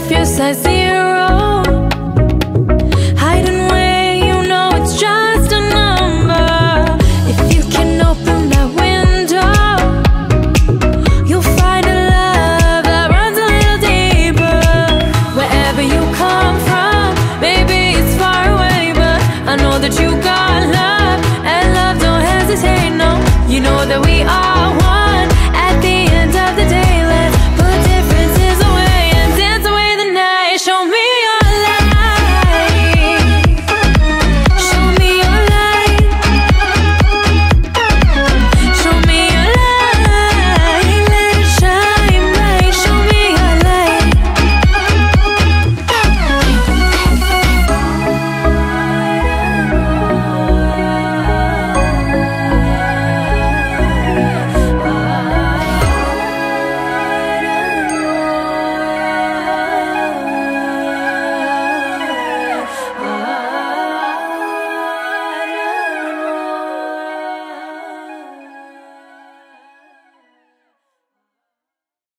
refuse, I see